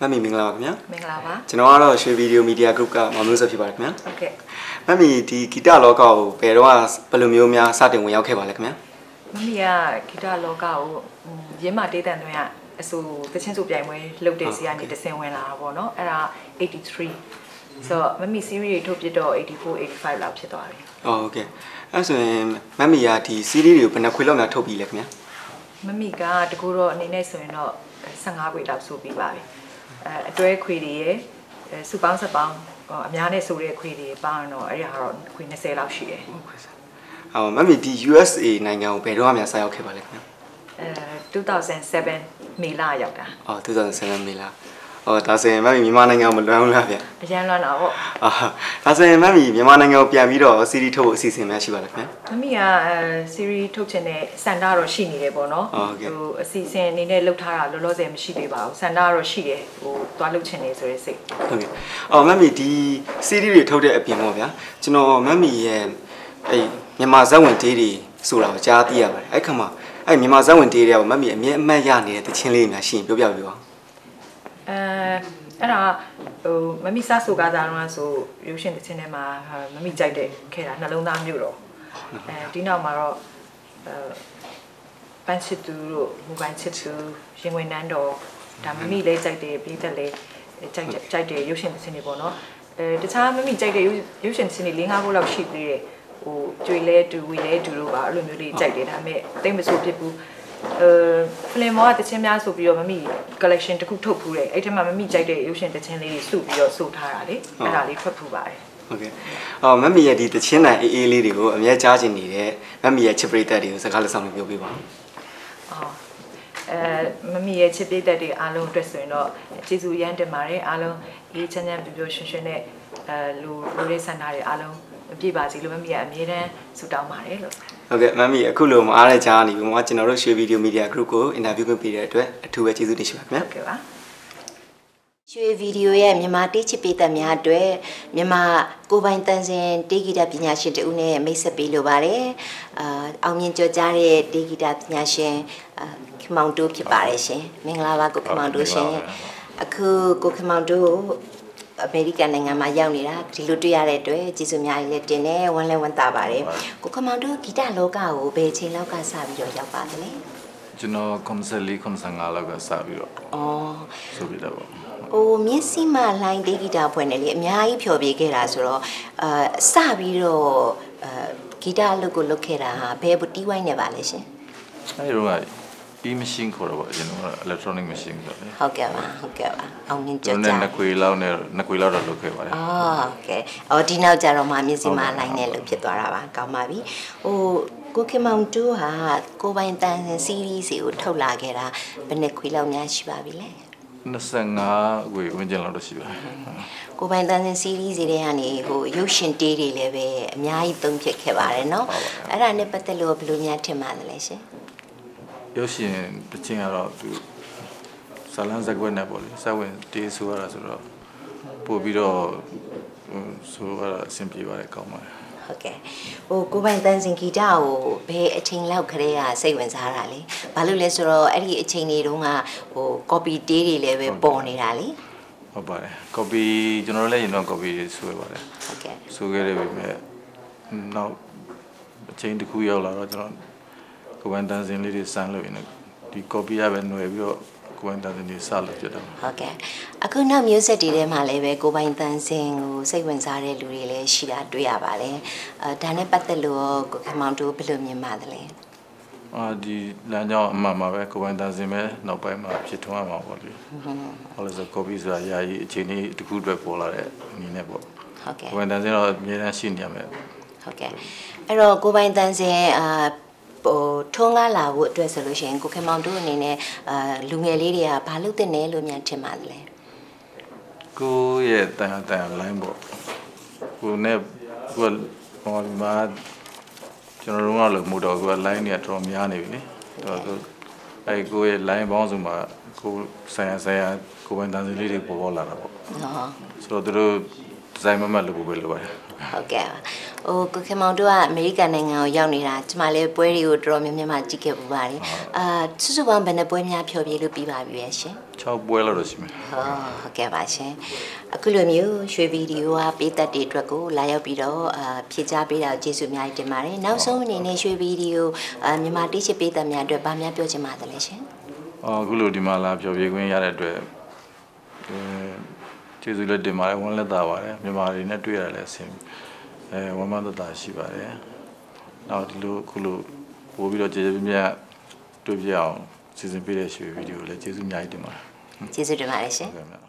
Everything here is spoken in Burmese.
မမ်မီမင်္ဂလာပါခင်ဗျာမင်္ဂလာပါကျွန်တော်ကတော့ရွှေဗီဒီယိုမီဒီယာ group ကမောင်မျိုးဆက်ဖြစ်ပါတယ်ခင်ဗျာဟုတ်ကဲ့မမ်မီဒီဂီတလောကကိုဘယ်တော့ဘယ်လိုမျိုးများစတင်ဝင်ရောက်ခဲ့ပါလဲခင်ဗျာမမီကဂီတလောကကိုอืมရင်းမတေးတန်သွင်းရအဆိုတချင်းစုပြိုင်ပွဲလုပ်တဲ့စီကနေတဆင်ဝင်လာတာပေါ့နော်အဲ့ဒါ83ဆိုတော့မမီ series တွေထုတ်ပြတော့84 85လောက်ဖြစ်သွားပြီအော်ဟုတ်ကဲ့အဲ့ဆိုရင်မမ်မီကဒီ series တွေကိုဘယ်နှခွေလောက်များထုတ်ပြီးလဲခင်ဗျာမမီကတကူတော့အနေနဲ့ဆိုရင်တော့15ခွေလောက်ဆိုပြီးပါပြီ အဲအတွဲခွေတွေရယ်အဲစုပေါင်းဆက်ပေါင်းဟိုအများနဲ့ဆိုတဲ့ခွေတွေပါတော့အဲ့ဒါကတော့ခွေ20လောက်ရှိတယ်အော်မမ်မီဒီ USA နိုင်ငံကိုဘယ်တော့မှစရောက်ခဲ့ပါလဲခင်ဗျာအဲ2007မေလရောက်တာအော်2007မေလား အော်ဒါဆိုရင်မမ်မီမြန်မာနိုင်ငံကိုမလွမ်းဘူးလားဗျာအရန်လွမ်းတာပေါ့အာဒါဆိုရင်မမ်မီမြန်မာနိုင်ငံကိုပြန်ပြီးတော့ series ထုတ်ဖို့အစီအစဉ်များရှိပါလားခင်ဗျာမမီကအဲ series ထုတ်ချင်တဲ့စန္ဒတော့ရှိနေတယ်ပေါ့နော်ဟုတ်ကဲ့အစီအစဉ်အနေနဲ့လှုပ်ထားတာလောလောဆယ်မရှိသေးပါဘူးစန္ဒကတော့ရှိတယ်ဟိုသွားလှုပ်ချင်နေဆိုတဲ့စိတ်ဟုတ်ကဲ့အော်မမ်မီဒီ series တွေထုတ်တဲ့အပြင်ပေါ့ဗျာကျွန်တော်မမ်မီရဲ့အဲ့မြန်မာဇက်ဝင်တေးတွေဆိုတာကိုကြားသိရပါတယ်အဲ့ခါမှာအဲ့မြန်မာဇက်ဝင်တေးတွေကမမ်မီအမြဲအမှတ်ရနေတဲ့တခြင်းလေးတွေများရှိရင်ပြောပြပေးပါဦး အဲအဲ့ဒါဟိုမမီစဆိုကားသားတော့ဆိုရုပ်ရှင်တစ်ချင်းထဲမှာဟာမမီကြိုက်တဲ့ခဲ့တာနှလုံးသားမျိုးတော့အဲဒီနောက်မှာတော့အဲပန်းချစ်သူတို့မူပိုင်ချစ်သူရင်ဝင်နန်းတော်ဒါမမီလေးကြိုက်တယ်ပြီးသက်လေးကြိုက်ကြိုက်တယ်ရုပ်ရှင်တစ်ချင်းတွေပေါ့နော်အဲတခြားမမီကြိုက်တဲ့ရုပ်ရှင်တစ်ချင်းတွေ၄၅ခုလောက်ရှိသေးတယ်ဟိုကြွေလဲတူဝီလဲတူတို့ပါအဲ့လိုမျိုးလေးကြိုက်တယ်ဒါပေမဲ့တိတ်မဆိုဖြစ်ဘူး အဲဖလင်မောကတချင်းများဆိုပြီးတော့မမီ collection တစ်ခုထုတ်ဖူးတယ်အဲ့ထက်မှမမီကြိုက်တဲ့ရုပ်ရှင်တချင်းလေးတွေစုပြီးတော့စုထားတာလေအဲ့ဒါလေးထွက်ဖူးပါတယ်ဟုတ်ကဲ့အော်မမ်မီရဲ့ဒီတခြင်းနိုင်အေးအေးလေးတွေကိုအမြဲကြားချင်နေတဲ့မမ်မီရဲ့ချစ်ပရိသတ်တွေကိုစကားလက်ဆောင်လေးပြောပြပါဦးအော်အဲမမီရဲ့ချစ်ပြည့်တဲ့တွေအားလုံးအတွက်ဆိုရင်တော့ကျေးဇူးရမ်းတင်ပါတယ်အားလုံးအေးချမ်းချမ်းပျော်ပျော်ရွှင်ရွှင်နဲ့အဲလူလူရဲ့ဆန္ဒတွေအားလုံးပြည့်ပါစေလို့မမီကအမြဲတမ်းဆုတောင်းပါတယ်လို့ ဟုတ်ကဲ့မမ်မီအခုလိုမအားတဲ့ကြားနေပြီးမှကျွန်တော်တို့ရွှေဗီဒီယိုမီဒီယာ group ကို interview လုပ်ပေးတဲ့အတွက်အထူးပဲကျေးဇူးတင်ရှိပါခင်ဗျာဟုတ်ကဲ့ပါရွှေဗီဒီယိုရဲ့မြန်မာတေးချစ်ပေးသက်များအတွက်မြန်မာကိုယ်ပိုင်တန်စင်တေးဂီတပညာရှင်တဦးနဲ့မိတ်ဆက်ပေးလိုပါတယ်။အာအောင်မြင်ကြော်ကြားတဲ့တေးဂီတပညာရှင်အာခင်မောင်တိုးဖြစ်ပါတယ်ရှင်။မင်္ဂလာပါကိုခင်မောင်တိုးရှင်။အခုကိုခင်မောင်တိုး အမေရိကန်နိုင်ငံမှာရောက်နေတာဒီလိုတွေ့ရတဲ့အတွက်ကျေးဇူးအများကြီးလည်းတင်တယ်ဝမ်းလည်းဝမ်းသာပါတယ်။ကိုခင်မောင်တိုးဂီတလောကကိုဘယ်ချိန်လောက်ကစပြီးတော့ရောက်ပါသလဲကျွန်တော်94 95လောက်ကစပြီးတော့။အော်ဆိုပြီးတော့ပေါ့။အိုမျက်စိမှလိုင်းဒေဂီတာဖွင့်တယ်လေအများကြီးဖြော်ပြခဲ့တာဆိုတော့အာစပြီးတော့အာဂီတအလုပ်ကိုလုပ်ခဲ့တာဟာဘယ်ဘူးတီးဝိုင်းနေပါလဲရှင်အဲဒီတော့ က e machine ခေါ်တော့ပေါ့ကျွန်တော်က electronic machine ဆိုတော့လေဟုတ်ကဲ့ပါဟုတ်ကဲ့ပါအောင်မြင်ကြကျွန်ကြတော်နဲ့နှစ်ခွေလောက်နဲ့နှစ်ခွေလောက်တော့လုပ်ခဲ့ပါတယ်အော်ဟုတ်ကဲ့အော်ဒီနောက်ကျတော့မှမျက်စိမှလိုင်းနေလို့ဖြစ်သွားတာပါကောင်းပါပြီဟိုကိုခင်မောင်တူဟာကိုပိုင်တန်စီရီးစီကိုထုတ်လာခဲ့တာဘယ်နှစ်ခွေလောက်များရှိပါပြီလဲ25ခွေဝန်းကျင်လောက်တော့ရှိပါတယ်ကိုပိုင်တန်စင်စီရီးစီတွေကနေဟိုရုပ်ရှင်တေးတွေလည်းပဲအများကြီးသုံးဖြစ်ခဲ့ပါတယ်နော်အဲ့ဒါနဲ့ပတ်သက်လို့ဘယ်လိုများထင်ပါသလဲရှင် ရုပ်ရှင်တစ်ချင်းကတော့သူဇလန်းဇက်ွက်နဲ့ပေါ့လေစက်ဝင်တေးဆိုရတာဆိုတော့ပို့ပြီးတော့ဟိုဆိုရတာအဆင်ပြေပါတယ်ကောင်းပါတယ်ဟုတ်ကဲ့ဟိုကိုပိုင်တန်စင်ဂီတကိုဘယ်အချိန်လောက်ခရဲကစိတ်ဝင်စားတာလဲဘာလို့လဲဆိုတော့အဲ့ဒီအချိန်တွေတုန်းကဟို copy တေးတွေလည်းပဲပေါ်နေတာလေဟုတ်ပါတယ် copy ကျွန်တော်လည်းရင်တော့ copy တွေဆွဲပါတယ်ဟုတ်ကဲ့ဆိုခဲ့တယ်ပဲမဲ့နောက်အချိန်တစ်ခုရောက်လာတော့ကျွန်တော် ကိုယ်ပိုင်တန်းစင်လေးတွေစမ်းလို့ရင်လည်းဒီ copy ရပဲຫນွယ်ပြီးတော့ကိုယ်ပိုင်တန်းစင်တွေစလို့ဖြစ်တယ်ဟုတ်ကဲ့အခုနောက်မျိုးဆက်တွေထဲမှာလည်းပဲကိုပိုင်တန်စင်ကိုစိတ်ဝင်စားတဲ့လူတွေလည်းရှိတာတွေ့ရပါတယ်အဲဒါနဲ့ပတ်သက်လို့ရောကိုခင်မောင်တို့ဘယ်လိုမြင်ပါသလဲအာဒီလမ်းကြောင်းအမှန်မှာပဲကိုယ်ပိုင်တန်းစင်ပဲနောက်ပိုင်းမှာဖြစ်ထွန်းရမှာပေါ့လေဟုတ်လို့ဆို copy ဆိုတာယာယီအချိန်လေးတစ်ခုအတွက်ပေါ်လာတဲ့အနေနဲ့ပေါ့ဟုတ်ကဲ့ကိုယ်ပိုင်တန်းစင်တော့အများအားရှိနေရမယ်ဟုတ်ကဲ့အဲ့တော့ကိုပိုင်တန်စင်အာ ဟိုထုံးကားလာဖို့အတွက်ဆိုလို့ရှိရင်ကိုခင်မောင်တို့အနေနဲ့အာလူငယ်လေးတွေကဘာလုပ်တဲ့လဲလို့များထင်ပါသလဲကိုယ့်ရဲ့တန်တန် line ပေါ့ကိုနဲ့ကိုဟောဒီမှာကျွန်တော်တို့ကလို့မို့တော့ကိုက line တွေကတော်တော်များနေပြီလေတော်တော်အဲကိုယ့်ရဲ့ line ပေါင်းစုံမှာကိုဆိုင်ရဆိုင်ရကိုယ်ပိုင်တန်စင်လေးတွေပေါ်ပေါ်လာတာပေါ့ဟောဆိုတော့သူတို့တ ဒီဇိုင်းမမတ်လုပ်ဖို့ပဲလိုပါတယ်ဟုတ်ကဲ့ပါဟိုကိုခင်မောင်တို့ကအမေရိကန်နိုင်ငံကိုရောက်နေတာကျမလည်းပွဲတွေကိုတော်တော်များများမှကြည့်ခဲ့ပူပါတယ်အာစုစုပေါင်းဘယ်နှပွဲများဖျော်ဖြေလို့ပြီးပါပြီရဲ့ရှင်6ပွဲလောက်တော့ရှိမယ်ဟုတ်ဟုတ်ကဲ့ပါရှင်အခုလိုမျိုးရွှေဗီဒီယိုကပေးသက်တွေအတွက်ကိုလာရောက်ပြီးတော့အာဖြည့်ချပေးတာကိုကျေးဇူးအများကြီးတင်ပါတယ်နောက်ဆုံးအနေနဲ့ရွှေဗီဒီယိုအာမြန်မာတိချစ်ပေးသက်များအတွက်ဗာများပြောချင်ပါသလဲရှင်အော်အခုလိုဒီမှာလာပျော်ပြခွင့်ရတဲ့အတွက်အဲ ကျေးဇူးလည်းတင်ပါတယ်ဝမ်းလက်သာပါတယ်မြန်မာတွေနဲ့တွေ့ရတယ်လည်းအဆင်အဲဝမ်းမသက်သာရှိပါတယ်နောက်ဒီလိုအခုလိုပို့ပြီးတော့ကျေးဇူးမြတ်တွေ့ပြအောင်စီစဉ်ပေးတဲ့ရွှေဗီဒီယိုလည်းကျေးဇူးအများကြီးတင်ပါတယ်ကျေးဇူးတင်ပါတယ်ရှင်ဟုတ်ကဲ့